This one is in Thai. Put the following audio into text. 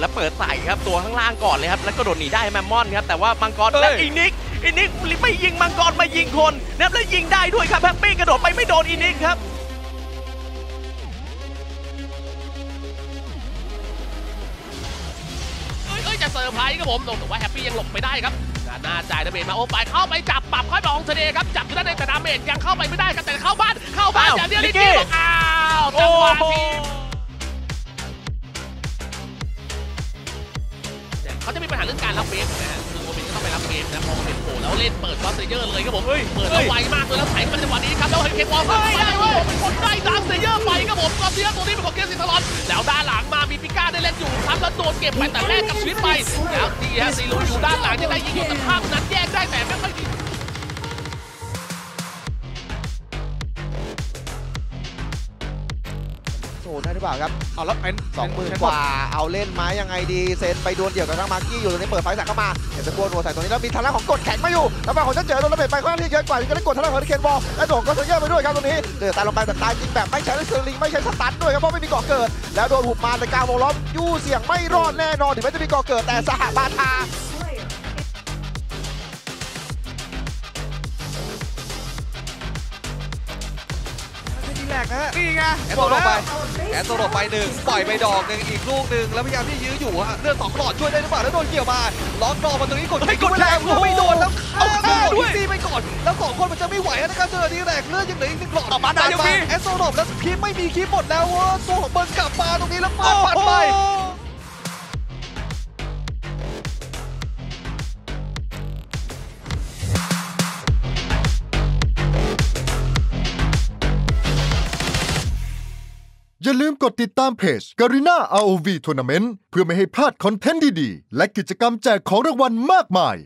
แล้วเปิดใส่ครับตัวข้างล่างก่อนเลยครับแล้วก็โดดหนีได้แมมมอนครับแต่ว่ามังกรเอ้ยและอีนิกอีนิกไม่ยิงมังกรมายิงคนนะครับแล้วยิงได้ด้วยครับแฮปปี้กระโดดไปไม่โดนอีนิกครับเอ้ยเอ้ยจะเซอร์ไพรส์ครับผมแต่ว่าแฮปปี้ยังหลบไปได้ครับด้านหน้าจ่ายดาเมจมาโอ้ไปเข้าไปจับปรับค่อยบองเสน่ห์ครับจับอยู่ด้านในแต่ดาเมจยังเข้าไปไม่ได้ครับแต่เข้าบ้านเข้าบ้านอ้าวอย่างเดียวลิลิกกกี้กี้บอกอ้าวจังหวะโอ้โหที เนี่ยเขาจะมีปัญหาเรื่องการรับเวฟนะฮะคือโมเมนต์ก็ต้องไปรับเวฟนะพอโมเมนต์โผล่แล้วเล่นเปิดคอสเซเยอร์เลยครับผมเฮ้ยเปิดเฮ้แล้วยไวมากเลยแล้วไถมาจังหวะนี้ครับแล้วเฮนเคนวอลเฮ้ยได้เว้ยกดได้ดาร์คเซเยอร์ไปครับผมกอเซียตัวนี้เป็นของเกมซิทารอนแล้วด้านหลังมามีปิก้าได้เล่นอยู่ครับแล้วโดนเก็บไปแต่แรกกับชีวิตไปแล้วดีฮะซีรูอยู่ด้านหลังยังได้ยิงอยู่แต่ภาพนั้นแยกได้แต่ไม่ค่อยดี โซนได้หรือเปล่าครับเอาแล้วเป็นสองหมื่นกว่าเอาเล่นไม้ยังไงดีเซนไปดวลเดี่ยวกับทางมาร์กี้อยู่ตรงนี้เปิดไฟใส่เข้ามาเห็นตะกวนัวใส่ตรงนี้แล้วมีทางด้านของกดแข็งมาอยู่แล้วฝั่งของเจ้าเจ๋อโดนระเบิดไปค่อนข้างที่เยอะกว่าก็ได้กดทางด้านของเคนบอลและโดนก็เซเยอร์ไปด้วยครับตรงนี้เดือดตายลงไปแต่ตายจริงแบบไม่ใช้เซอร์ลิงไม่ใช้สตันด้วยครับเพราะไม่มีก่อเกิด แล้วโดนหุบมาแต่กลางวงล้อมยู่เสี่ยงไม่รอดแน่นอนถึงแม้จะมีก่อเกิดแต่สหบาทา แรกนะฮะนี่ไงแอนบโตอกลแล้งวไปแอนโตลงไปหนึ่งปล่อยไปดอกหนึ่งอีกลูกหนึ่งแล้วพยายามที่ยื้ออยู่ฮะเลือดสองหลอดช่วยได้หรือเปล่าแล้วโดนเกี่ยวมาล็อกดอกมาตรงนี้กดเฮ้ยกดแรงเพื่อไม่โดนแล้วเอาฆ่าด้วยซีไปก่อนแล้วสองคนมันจะไม่ไหวแล้วนะครับเจอดีแรกเลือดยังเหลืออีกหนึ่งหลอดออกมาได้ยังมีแอนโตลแล้วคลิปไม่มีคลิปหมดแล้วเว้ยตัวของเบิร์นกลับมาตรงนี้แล้วปาดปัดไป อย่าลืมกดติดตามเพจ Garena ROV Tournament เพื่อไม่ให้พลาดคอนเทนต์ดีๆ และกิจกรรมแจกของรางวัลมากมาย